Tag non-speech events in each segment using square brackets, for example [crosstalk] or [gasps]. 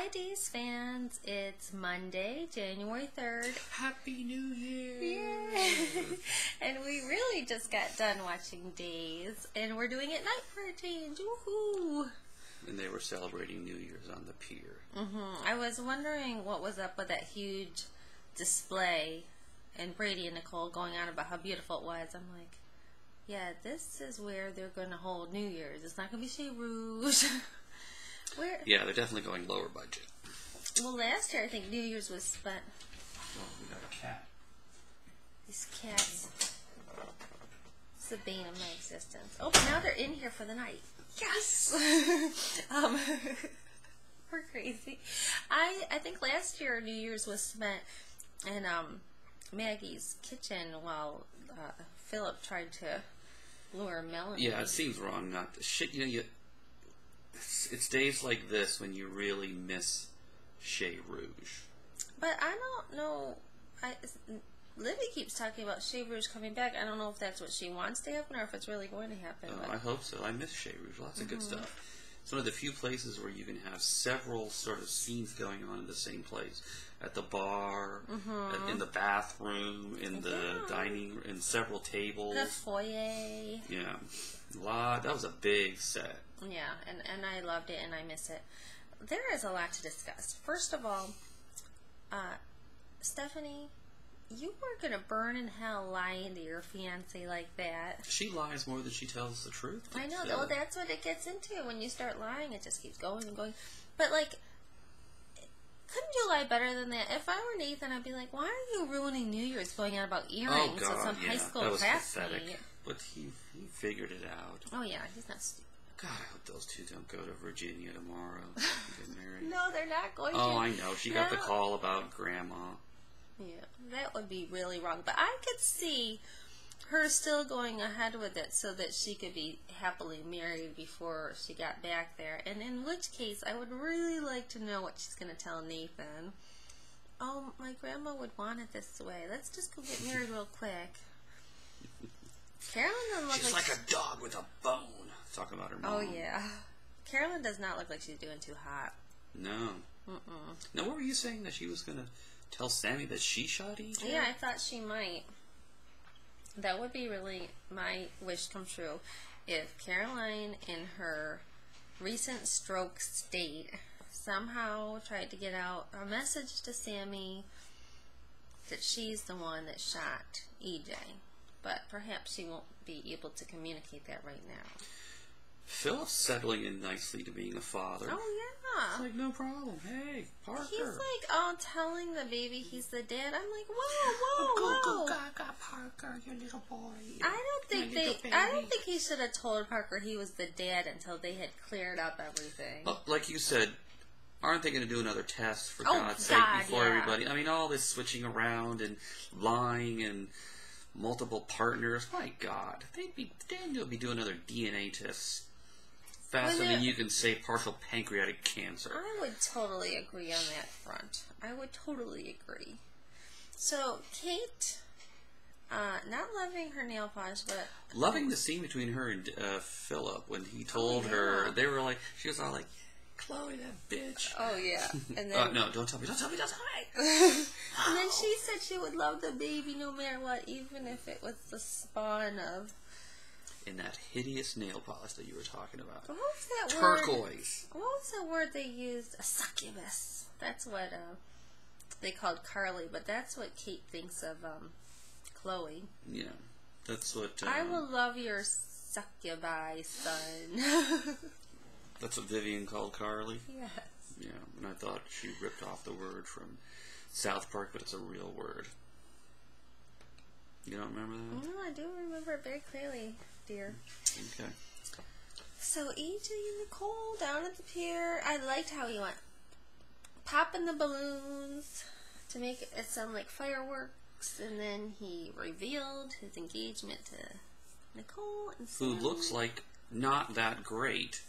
Hi, Days fans. It's Monday, January 3rd. Happy New Year! Yay! [laughs] and we really just got done watching Days, and we're doing it night for a change. Woohoo! And they were celebrating New Year's on the pier. hmm I was wondering what was up with that huge display and Brady and Nicole going on about how beautiful it was. I'm like, yeah, this is where they're going to hold New Year's. It's not going to be Chez Rouge. [laughs] where? Yeah, they're definitely going lower budget. Well, last year I think New Year's was spent. Well, we got a cat. These cats. It's the bane of my existence. Oh, but now they're in here for the night. Yes. [laughs] um, [laughs] we're crazy. I I think last year New Year's was spent in um Maggie's kitchen while uh, Philip tried to lure Melanie. Yeah, it seems wrong not to. Shit, you know, you. It's, it's days like this when you really miss Chez Rouge. But I don't know. I Libby keeps talking about Chez Rouge coming back. I don't know if that's what she wants to happen or if it's really going to happen. But- I hope so. I miss Chez Rouge. Lots of good Mm-hmm. stuff. It's one of the few places where you can have several sort of scenes going on in the same place. At the bar, at, in the bathroom, in the Mm-hmm. Yeah. dining, in several tables. the foyer. Yeah, lot. That was a big set. Yeah, and, and I loved it and I miss it. There is a lot to discuss. First of all, uh, Stephanie, you weren't going to burn in hell lying to your fiance like that. She lies more than she tells the truth. I know, So- well, that's what it gets into. When you start lying, it just keeps going and going. But, like, couldn't you lie better than that? If I were Nathan, I'd be like, why are you ruining New Year's going on about oh earrings God, with some yeah, high school classmate? But he he figured it out. Oh, yeah, he's not stupid. God, I hope those two don't go to Virginia tomorrow and [laughs] get married. No, they're not going oh, to. Oh, I know. She got the call about grandma. Yeah, that would be really wrong. But I could see her still going ahead with it so that she could be happily married before she got back there. And in which case, I would really like to know what she's going to tell Nathan. Oh, my grandma would want it this way. Let's just go get married real quick. [laughs] Carolyn doesn't look She's like. like a dog with a bone. Talking about her oh, mom. oh yeah, Carolyn does not look like she's doing too hot. No. Mm-mm. Now, what were you saying that she was gonna tell Sami that she shot EJ? Yeah, I thought she might. That would be really my wish come true if Caroline, in her recent stroke state, somehow tried to get out a message to Sami that she's the one that shot EJ. But perhaps she won't be able to communicate that right now. Philip's settling in nicely to being a father. Oh, It's yeah. like no problem. Hey, Parker. He's like, oh, telling the baby he's the dad. I'm like, whoa, whoa, whoa. Go, go, Gaga, Parker, your little boy. I don't think they. I don't think he should have told Parker he was the dad until they had cleared up everything. Uh, like you said, aren't they going to do another test for Oh, God's sake before yeah. everybody? I mean, all this switching around and lying and multiple partners. My God, they'd be they'd be doing another DNA test faster than you can say partial pancreatic cancer. I would totally agree on that front. I would totally agree. So Kate, uh, not loving her nail polish, but Loving the scene between her and uh, Philip when he told Oh, yeah. her they were like she was all like, "Chloe, that bitch." oh yeah, and then Uh, no, don't tell me! Don't tell me! Don't tell me! [laughs] and then she said she would love the baby no matter what, even if it was the spawn of In that hideous nail polish that you were talking about, what was that word? turquoise. What was the word they used? A succubus. That's what uh, they called Carly, but that's what Kate thinks of um, Chloe. Yeah, that's what. Um, I will love your succubi, son. [laughs] That's what Vivian called Carly. yes. Yeah, and I thought she ripped off the word from South Park, but it's a real word. You don't remember that? No, I do remember it very clearly, dear. Okay. So EJ and Nicole down at the pier. I liked how he went popping the balloons to make it sound like fireworks, and then he revealed his engagement to Nicole and Who looks like not that great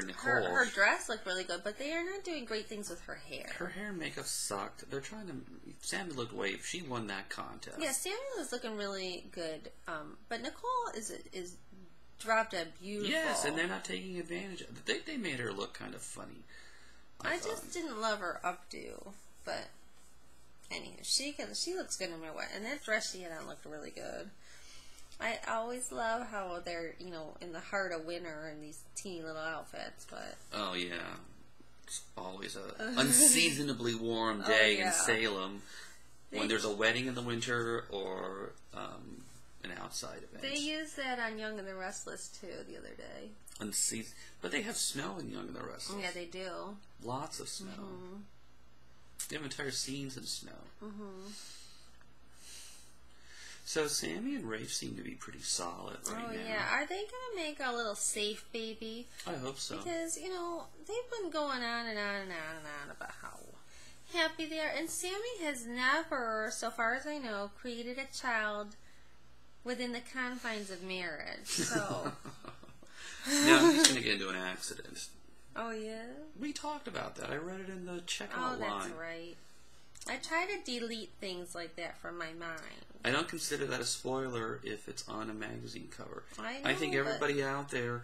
for Nicole. her, her dress looked really good, but they are not doing great things with her hair. Her hair and makeup sucked. They're trying to. Sami looked way. She won that contest. Yeah, Samuel is looking really good, um, but Nicole is is dropped a beautiful. Yes, and they're not taking advantage. of They they made her look kind of funny. I, thought. just didn't love her updo, but anyway, she can, she looks good in matter what. And that dress she had on looked really good. I always love how they're you know in the heart of winter in these teeny little outfits, but Oh yeah, it's always a [laughs] unseasonably warm day Oh, yeah. in Salem when there's a wedding in the winter or um, an outside event. they used that on Young and the Restless too the other day. Unseas- but they have snow in Young and the Restless. Yeah, they do. Lots of snow. Mm-hmm. They have entire scenes in snow. hmm So Sami and Rafe seem to be pretty solid right oh now. yeah, are they gonna make a little safe baby? I hope so. Because, you know, they've been going on and on and on and on about how happy they are. And Sami has never, so far as I know, created a child within the confines of marriage. So, [laughs] now he's going to get into an accident. oh yeah? We talked about that. I read it in the checkout Oh, that's line. right. I try to delete things like that from my mind. I don't consider that a spoiler if it's on a magazine cover. I think know, but- everybody out there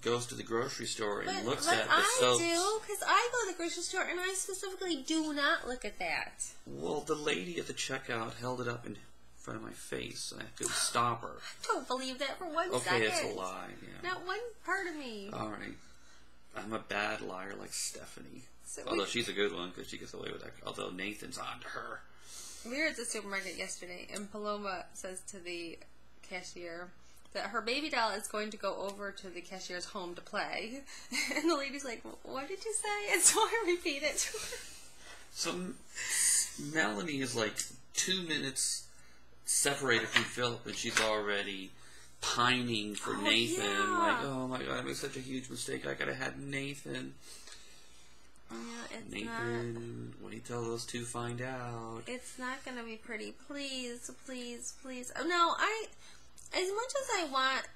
goes to the grocery store and But, looks but at the I soaps. do, because I go to the grocery store and I specifically do not look at that. Well, the lady at the checkout held it up in front of my face, and I couldn't [gasps] stop her. I Don't believe that for one Okay, second. it's a lie. Yeah. Not one part of me. All right. I'm a bad liar like Stephanie. So Although we- she's a good one because she gets away with that. Although Nathan's on to her. We were at the supermarket yesterday, and Paloma says to the cashier that her baby doll is going to go over to the cashier's home to play. [laughs] And the lady's like, What did you say? And so I repeat it to her. So M- Melanie is like two minutes separated from Philip, and she's already pining for Oh, Nathan. yeah. Like, oh my god, I made such a huge mistake. I could have had Nathan. Yeah, it's not. Nathan, when you tell those two, find out. It's not going to be pretty. Please, please, please. Oh, no, I. As much as I want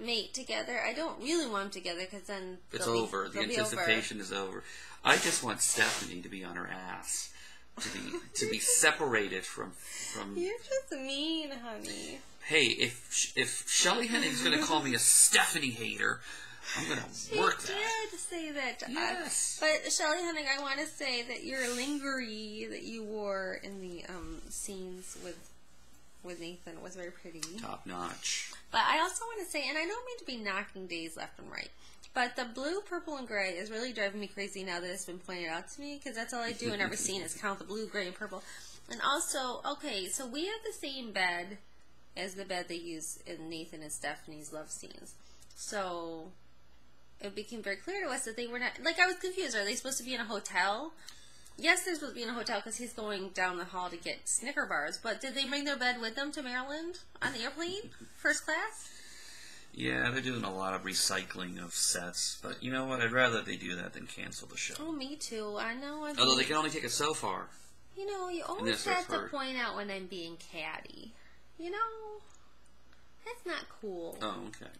mate together, I don't really want them together because then It's they'll be- over. The they'll over. anticipation is over. I just want Stephanie to be on her ass. To be to be [laughs] separated from from You're just mean, honey. hey, if if Shelley Hennig's going to call me a Stephanie hater, I'm going to work she that. did say that to Yes. us. But Shelley Hennig, I want to say that your lingerie that you wore in the um, scenes with with Nathan was very pretty. Top notch. But I also want to say, and I don't mean to be knocking days left and right, but the blue, purple, and gray is really driving me crazy now that it's been pointed out to me because that's all I do in every scene is count the blue, gray, and purple. And also, okay, so we have the same bed as the bed they use in Nathan and Stephanie's love scenes. So it became very clear to us that they were not like I was confused. Are they supposed to be in a hotel? Yes, they're supposed to be in a hotel because he's going down the hall to get Snicker bars. But did they bring their bed with them to Maryland on the airplane, first class? Yeah, they're doing a lot of recycling of sets, but you know what? I'd rather they do that than cancel the show. Oh, me too. I know. I'm Although they can only take it so far. you know, you always I've to heard. point out when I'm being catty. You know, that's not cool. Oh, okay.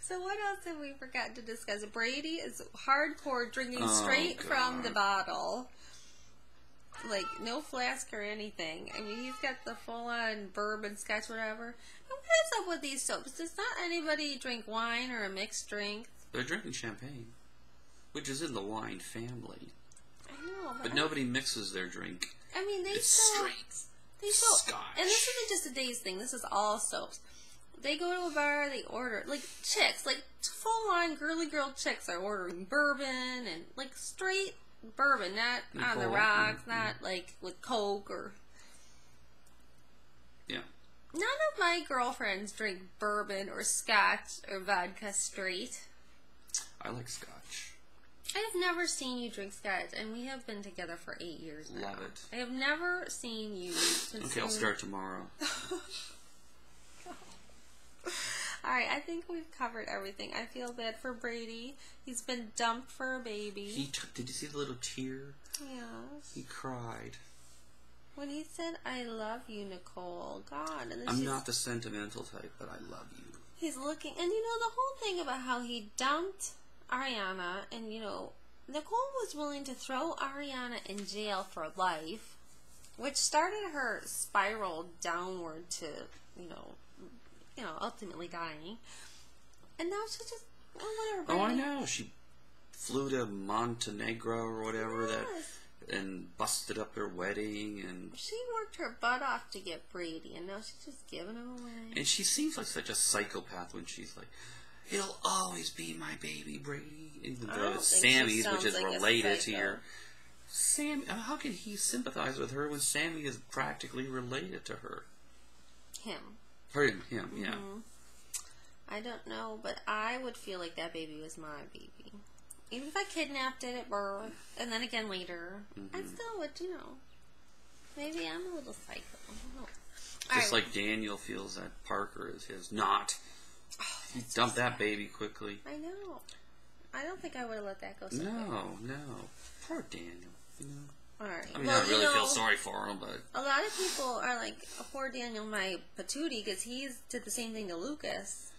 So what else have we forgotten to discuss? Brady is hardcore drinking Oh, straight from the bottle. Like no flask or anything. I mean, he's got the full-on bourbon, scotch, whatever. And what is up with these soaps? Does not anybody drink wine or a mixed drink? They're drinking champagne, which is in the wine family, I know, but, but nobody mixes their drink. I mean, they It's still straight. they still, Scotch. and this isn't just a day's thing. This is all soaps. They go to a bar, they order like chicks, like full-on girly girl chicks are ordering bourbon and like straight bourbon, not on the rocks, mm, not like with Coke or. Yeah. None of my girlfriends drink bourbon or scotch or vodka straight. I like scotch. I have never seen you drink scotch, and we have been together for eight years now. Love it. I have never seen you. Okay, I'll start tomorrow. [laughs] All right, I think we've covered everything. I feel bad for Brady. He's been dumped for a baby. He t- did you see the little tear? yes. He cried. When he said, "I love you, Nicole," God, and I'm not the sentimental type, but I love you. he's looking, and you know the whole thing about how he dumped Arianna, and you know Nicole was willing to throw Arianna in jail for life, which started her spiral downward to you know, you know, ultimately dying, and now she's just Well, whatever. Oh, I know. She flew to Montenegro or whatever that and busted up their wedding and She worked her butt off to get Brady, and now she's just giving him away. and she seems like such a psychopath when she's like, "He'll always be my baby, Brady." Even I though it's Sami's, which is like related to your Sam. uh, How can he sympathize with her when Sammy is practically related to her? Him. And him, yeah. Mhm. I don't know, but I would feel like that baby was my baby. Even if I kidnapped it at birth, and then again later, I Mhm. still would, you know. Maybe I'm a little psycho. I. Just Alright. like Daniel feels that Parker is his. Not. Oh, He dumped that baby quickly. I know. I don't think I would have let that go so quick. No, no. Poor Daniel. You know. All right. I mean, well, I really you know, feel sorry for him, but A lot of people are like, poor Daniel, my patootie, because he's did the same thing to Lucas.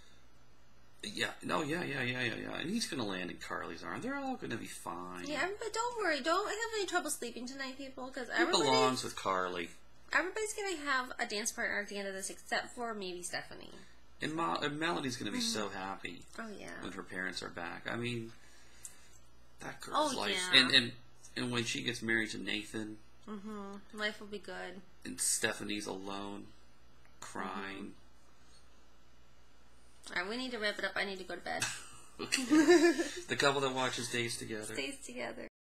yeah, no, yeah, yeah, yeah, yeah, yeah. And he's gonna land in Carly's arm. They're all gonna be fine. Yeah, but don't worry. Don't have any trouble sleeping tonight, people, because everybody, belongs with Carly. everybody's going to have a dance partner at the end of this, except for maybe Stephanie. And, Mo- and Melody's gonna be so mm-hmm. happy Oh, yeah. when her parents are back. I mean, that girl's Oh, life. yeah. And and and when she gets married to Nathan, Mm-hmm. Life will be good. and Stephanie's alone, crying. All right, we need to wrap it up. I need to go to bed. [laughs] Okay. [laughs] the couple that watches Days Together. Stays together.